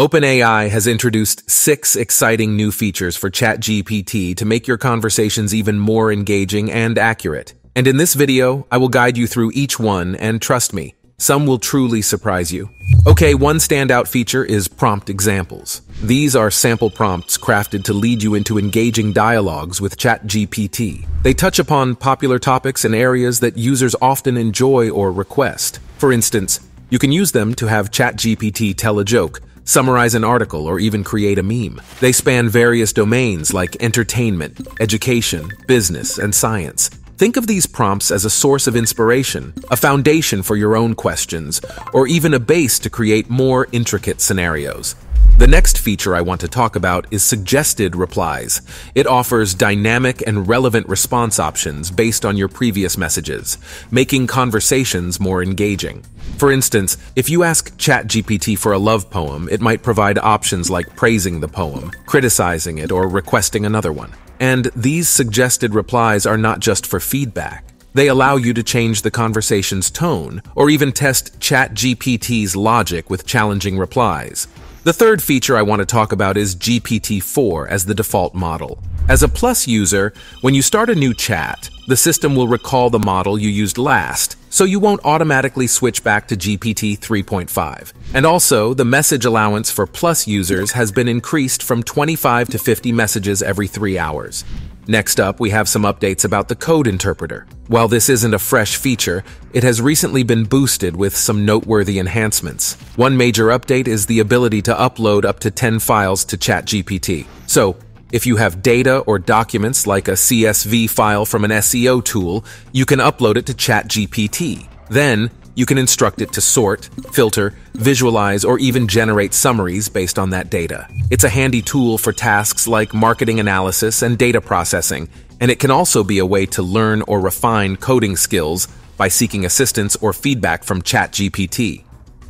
OpenAI has introduced six exciting new features for ChatGPT to make your conversations even more engaging and accurate. And in this video, I will guide you through each one, and trust me, some will truly surprise you. Okay, one standout feature is prompt examples. These are sample prompts crafted to lead you into engaging dialogues with ChatGPT. They touch upon popular topics and areas that users often enjoy or request. For instance, you can use them to have ChatGPT tell a joke, summarize an article, or even create a meme. They span various domains like entertainment, education, business, and science. Think of these prompts as a source of inspiration, a foundation for your own questions, or even a base to create more intricate scenarios. The next feature I want to talk about is suggested replies. It offers dynamic and relevant response options based on your previous messages, making conversations more engaging. For instance, if you ask ChatGPT for a love poem, it might provide options like praising the poem, criticizing it, or requesting another one. And these suggested replies are not just for feedback. They allow you to change the conversation's tone, or even test ChatGPT's logic with challenging replies. The third feature I want to talk about is GPT-4 as the default model. As a Plus user, when you start a new chat, the system will recall the model you used last, so you won't automatically switch back to GPT 3.5. And also, the message allowance for Plus users has been increased from 25 to 50 messages every three hours. Next up, we have some updates about the code interpreter. While this isn't a fresh feature, it has recently been boosted with some noteworthy enhancements. One major update is the ability to upload up to 10 files to ChatGPT. So, if you have data or documents like a CSV file from an SEO tool, you can upload it to ChatGPT. Then, you can instruct it to sort, filter, visualize, or even generate summaries based on that data. It's a handy tool for tasks like marketing analysis and data processing, and it can also be a way to learn or refine coding skills by seeking assistance or feedback from ChatGPT.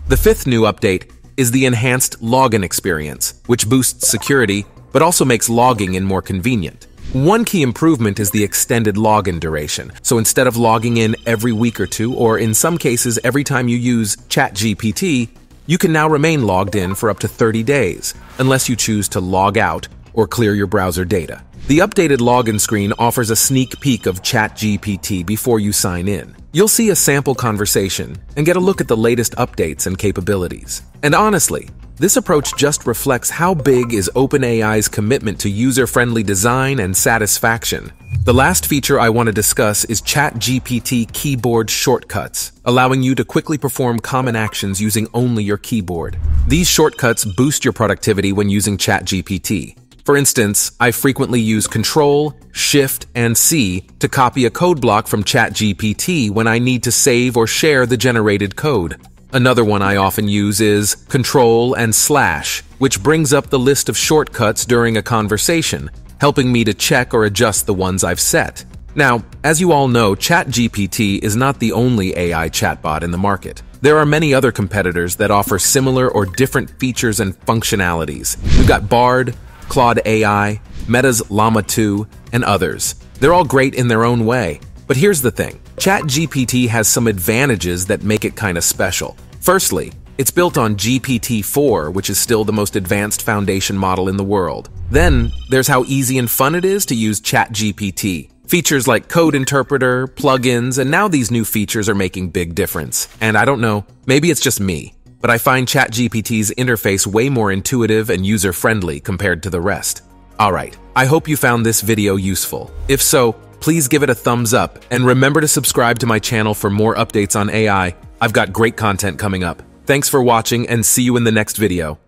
The fifth new update is the enhanced login experience, which boosts security but also makes logging in more convenient. One key improvement is the extended login duration. So instead of logging in every week or two, or in some cases every time you use ChatGPT, you can now remain logged in for up to 30 days, unless you choose to log out or clear your browser data. The updated login screen offers a sneak peek of ChatGPT before you sign in. You'll see a sample conversation and get a look at the latest updates and capabilities. And honestly, this approach just reflects how big is OpenAI's commitment to user-friendly design and satisfaction. The last feature I want to discuss is ChatGPT keyboard shortcuts, allowing you to quickly perform common actions using only your keyboard. These shortcuts boost your productivity when using ChatGPT. For instance, I frequently use Control, Shift, and C to copy a code block from ChatGPT when I need to save or share the generated code. Another one I often use is Control and Slash, which brings up the list of shortcuts during a conversation, helping me to check or adjust the ones I've set. Now, as you all know, ChatGPT is not the only AI chatbot in the market. There are many other competitors that offer similar or different features and functionalities. We've got Bard, Claude AI, Meta's Llama 2, and others. They're all great in their own way. But here's the thing. ChatGPT has some advantages that make it kinda special. Firstly, it's built on GPT-4, which is still the most advanced foundation model in the world. Then, there's how easy and fun it is to use ChatGPT. Features like code interpreter, plugins, and now these new features are making big difference. And I don't know, maybe it's just me, but I find ChatGPT's interface way more intuitive and user-friendly compared to the rest. Alright, I hope you found this video useful. If so, please give it a thumbs up, and remember to subscribe to my channel for more updates on AI. I've got great content coming up. Thanks for watching, and see you in the next video.